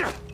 Yeah.